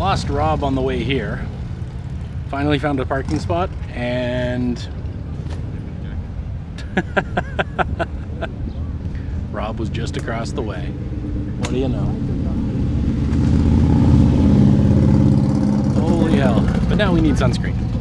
lost Rob on the way here. Finally found a parking spot and Rob was just across the way. What do you know? Holy hell. But now we need sunscreen.